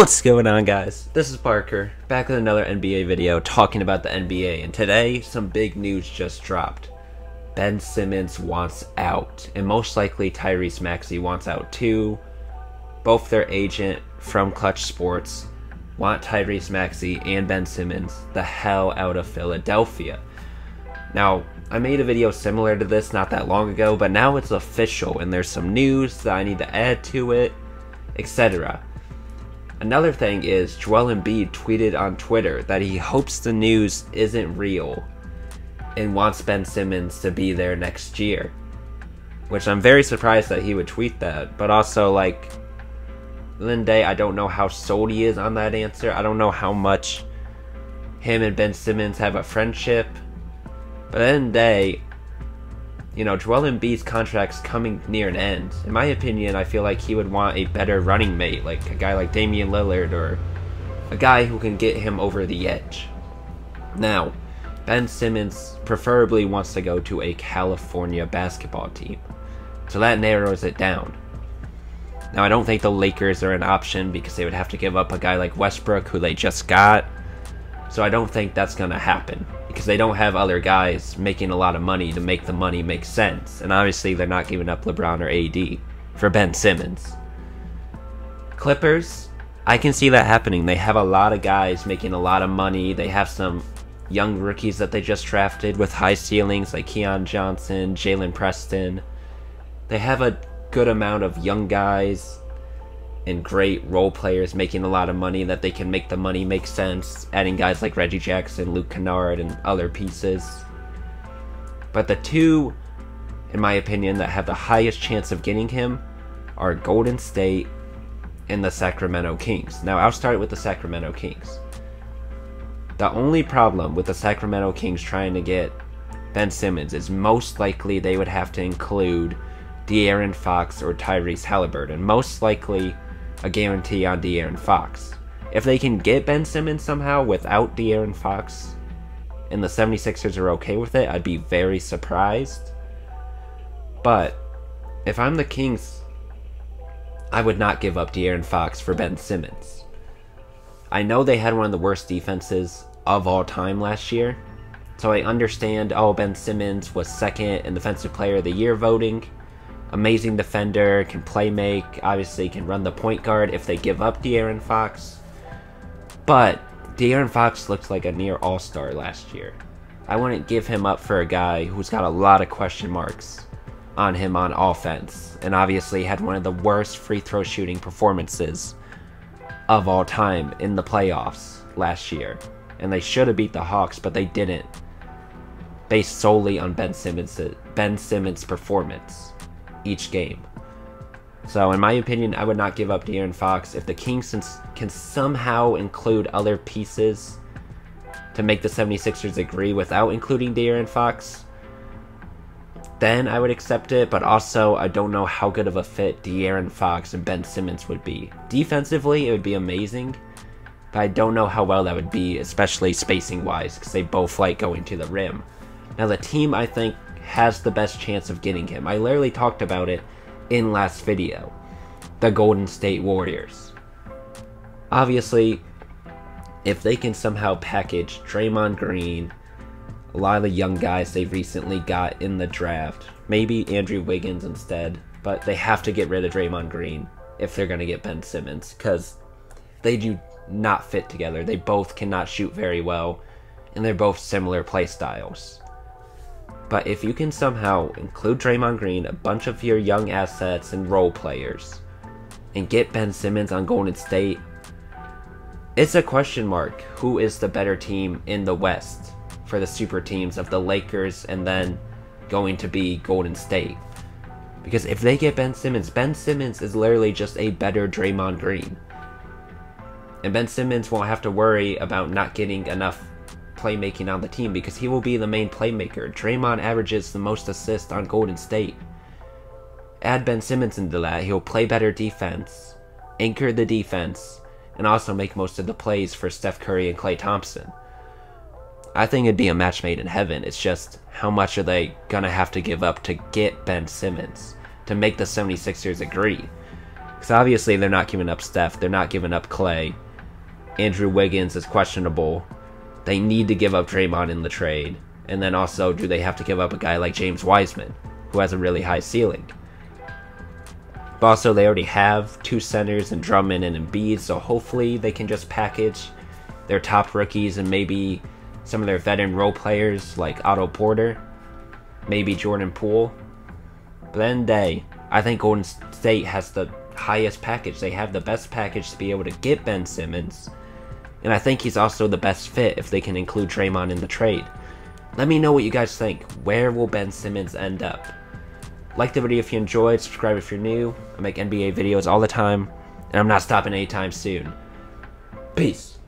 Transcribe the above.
What's going on guys? This is Barker, back with another NBA video talking about the NBA and today some big news just dropped. Ben Simmons wants out and most likely Tyrese Maxey wants out too. Both their agent from Klutch Sports want Tyrese Maxey and Ben Simmons the hell out of Philadelphia. Now, I made a video similar to this not that long ago, but now it's official and there's some news that I need to add to it, etc. Another thing is, Joel Embiid tweeted on Twitter that he hopes the news isn't real and wants Ben Simmons to be there next year. Which I'm very surprised that he would tweet that, but also, like, Day, I don't know how sold he is on that answer. I don't know how much him and Ben Simmons have a friendship. But at the end of the day, you know, Joel Embiid's contract's coming near an end. In my opinion, I feel like he would want a better running mate, like a guy like Damian Lillard or a guy who can get him over the edge. Now, Ben Simmons preferably wants to go to a California basketball team. So that narrows it down. Now, I don't think the Lakers are an option because they would have to give up a guy like Westbrook, who they just got. So I don't think that's going to happen because they don't have other guys making a lot of money to make the money make sense. And obviously, they're not giving up LeBron or AD for Ben Simmons. Clippers, I can see that happening. They have a lot of guys making a lot of money. They have some young rookies that they just drafted with high ceilings like Keon Johnson, Jalen Preston. They have a good amount of young guys and great role players making a lot of money that they can make the money make sense, adding guys like Reggie Jackson, Luke Kennard, and other pieces. But the two, in my opinion, that have the highest chance of getting him are Golden State and the Sacramento Kings. Now, I'll start with the Sacramento Kings. The only problem with the Sacramento Kings trying to get Ben Simmons is most likely they would have to include De'Aaron Fox or Tyrese Halliburton. Most likely, a guarantee on De'Aaron Fox. If they can get Ben Simmons somehow without De'Aaron Fox, and the 76ers are okay with it, I'd be very surprised. But if I'm the Kings, I would not give up De'Aaron Fox for Ben Simmons. I know they had one of the worst defenses of all time last year, so I understand, oh, Ben Simmons was second in Defensive Player of the Year voting, amazing defender, can play make, obviously can run the point guard if they give up De'Aaron Fox. But De'Aaron Fox looked like a near all-star last year. I wouldn't give him up for a guy who's got a lot of question marks on him on offense, and obviously had one of the worst free throw shooting performances of all time in the playoffs last year. And they should have beat the Hawks, but they didn't. Based solely on Ben Simmons' Ben Simmons' performance each game. So, in my opinion, I would not give up De'Aaron Fox. If the Kings can somehow include other pieces to make the 76ers agree without including De'Aaron Fox, then I would accept it. But also, I don't know how good of a fit De'Aaron Fox and Ben Simmons would be. Defensively, it would be amazing. But I don't know how well that would be, especially spacing wise, because they both like going to the rim. Now, the team I think has the best chance of getting him. I literally talked about it in last video. The Golden State Warriors. Obviously, if they can somehow package Draymond Green, a lot of the young guys they've recently got in the draft, maybe Andrew Wiggins instead, but they have to get rid of Draymond Green if they're going to get Ben Simmons because they do not fit together. They both cannot shoot very well, and they're both similar play styles. But if you can somehow include Draymond Green, a bunch of your young assets and role players, and get Ben Simmons on Golden State, it's a question mark who is the better team in the West for the super teams of the Lakers and then going to be Golden State. Because if they get Ben Simmons, Ben Simmons is literally just a better Draymond Green. And Ben Simmons won't have to worry about not getting enough playmaking on the team because he will be the main playmaker. Draymond averages the most assists on Golden State. Add Ben Simmons into that, he'll play better defense, anchor the defense, and also make most of the plays for Steph Curry and Klay Thompson. I think it'd be a match made in heaven. It's just how much are they going to have to give up to get Ben Simmons to make the 76ers agree? Because obviously they're not giving up Steph, they're not giving up Klay. Andrew Wiggins is questionable. They need to give up Draymond in the trade. And then also, do they have to give up a guy like James Wiseman, who has a really high ceiling? But also, they already have two centers in Drummond and Embiid, so hopefully they can just package their top rookies and maybe some of their veteran role players like Otto Porter, maybe Jordan Poole. But then day, I think Golden State has the highest package. They have the best package to be able to get Ben Simmons. And I think he's also the best fit if they can include Draymond in the trade. Let me know what you guys think. Where will Ben Simmons end up? Like the video if you enjoyed, subscribe if you're new. I make NBA videos all the time, and I'm not stopping anytime soon. Peace.